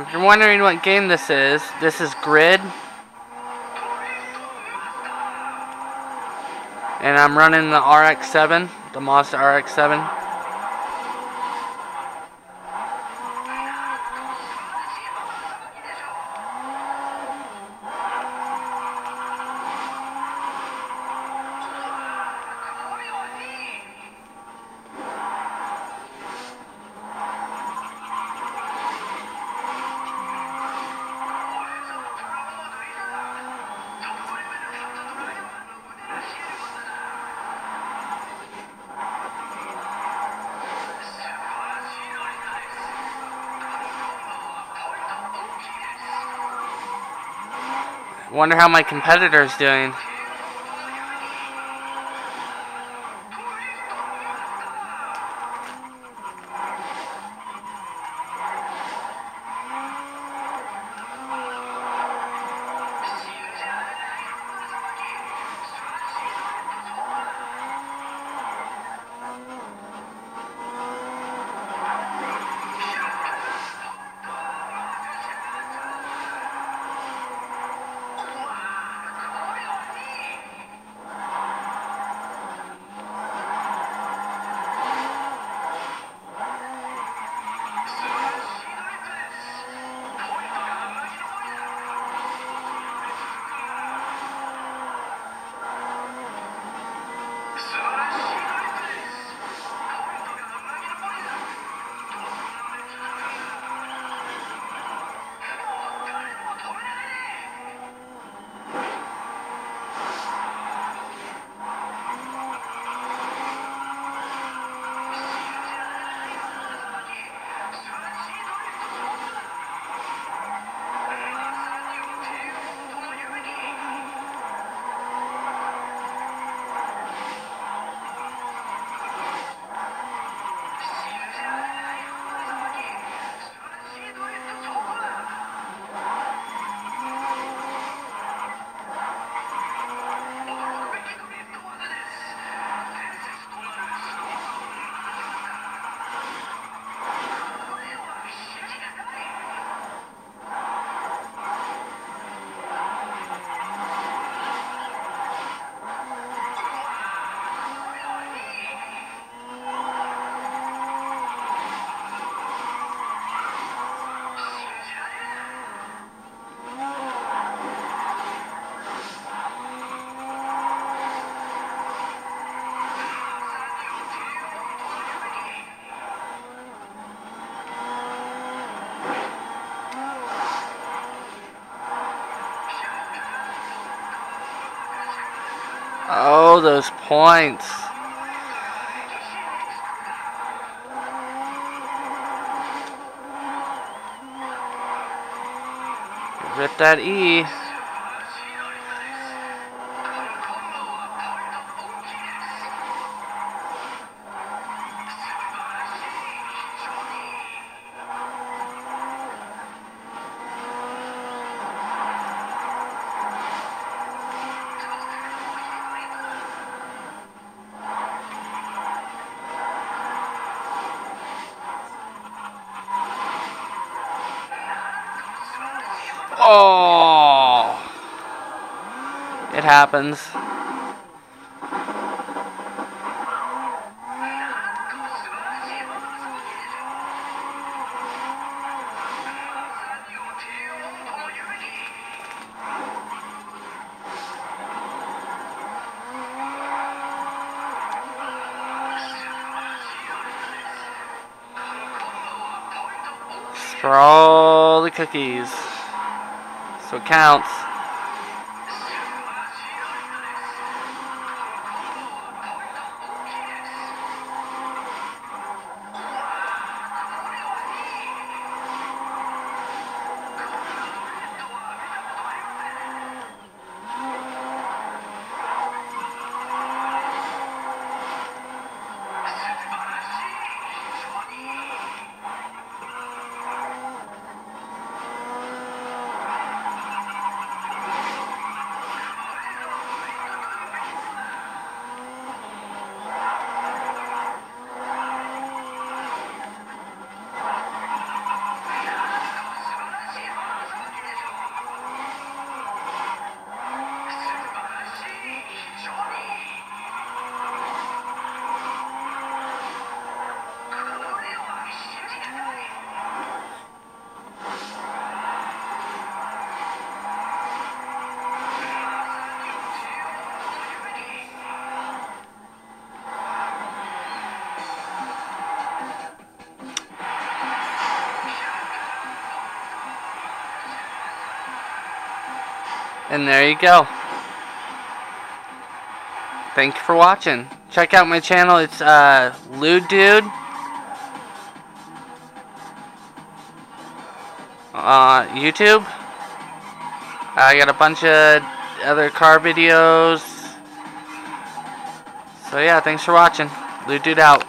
If you're wondering what game this is, this is Grid. And I'm running the RX-7, the Mazda RX-7. Wonder how my competitor's doing. Those points. Rip that E. Oh! It happens. For all the cookies. So it counts. And there you go. Thank you for watching. Check out my channel. It's uh, LudeDude. Uh, YouTube. I got a bunch of other car videos. So yeah, thanks for watching. LudeDude out.